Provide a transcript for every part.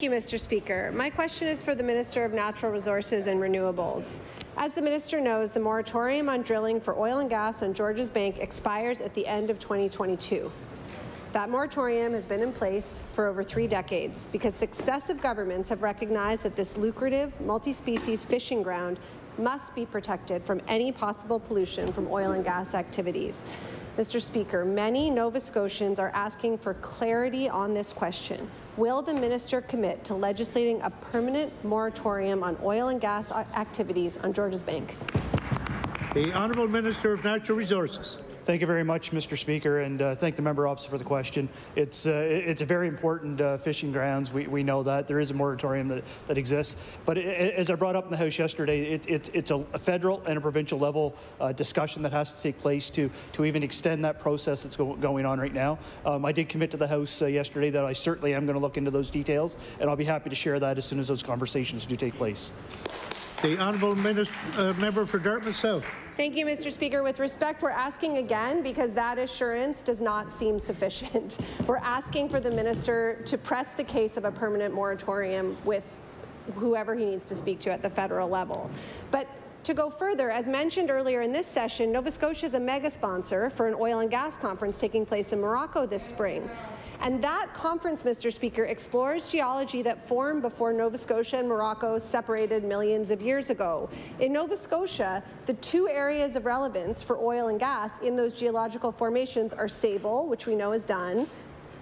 Thank you, Mr. Speaker. My question is for the Minister of Natural Resources and Renewables. As the minister knows, the moratorium on drilling for oil and gas on Georges Bank expires at the end of 2022. That moratorium has been in place for over three decades because successive governments have recognized that this lucrative, multi-species fishing ground must be protected from any possible pollution from oil and gas activities. Mr. Speaker, many Nova Scotians are asking for clarity on this question. Will the minister commit to legislating a permanent moratorium on oil and gas activities on Georges Bank? The Honourable Minister of Natural Resources. Thank you very much, Mr. Speaker, and uh, thank the member opposite for the question. It's uh, it's a very important uh, fishing grounds. We, we know that there is a moratorium that, that exists, but it, as I brought up in the House yesterday, it, it, it's a, a, federal and a provincial level uh, discussion that has to take place to to even extend that process that's go, going on right now. Um, I did commit to the House uh, yesterday that I certainly am going to look into those details, and I'll be happy to share that as soon as those conversations do take place. The Honourable Minister, uh, Member for Dartmouth South. Thank you, Mr. Speaker. With respect, we're asking again because that assurance does not seem sufficient. We're asking for the minister to press the case of a permanent moratorium with whoever he needs to speak to at the federal level. But to go further, as mentioned earlier in this session, Nova Scotia is a mega sponsor for an oil and gas conference taking place in Morocco this spring. And that conference, Mr. Speaker, explores geology that formed before Nova Scotia and Morocco separated millions of years ago. In Nova Scotia, the two areas of relevance for oil and gas in those geological formations are Sable, which we know is done,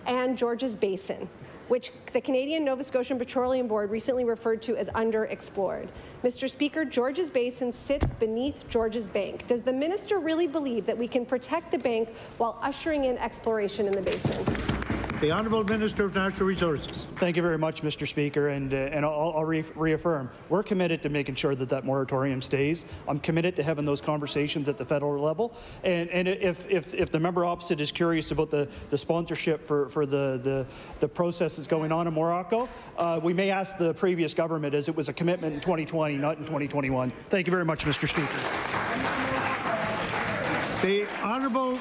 and Georges Basin which the Canadian Nova Scotian Petroleum Board recently referred to as underexplored. Mr. Speaker, Georges Basin sits beneath Georges Bank. Does the minister really believe that we can protect the bank while ushering in exploration in the basin? The Honourable Minister of Natural Resources. Thank you very much, Mr. Speaker, and, uh, and I'll, I'll re reaffirm, we're committed to making sure that that moratorium stays. I'm committed to having those conversations at the federal level, and, and if, if, if the member opposite is curious about the, the sponsorship for, for the, the, the process that's going on in Morocco, uh, we may ask the previous government as it was a commitment in 2020, not in 2021. Thank you very much, Mr. Speaker. The Honourable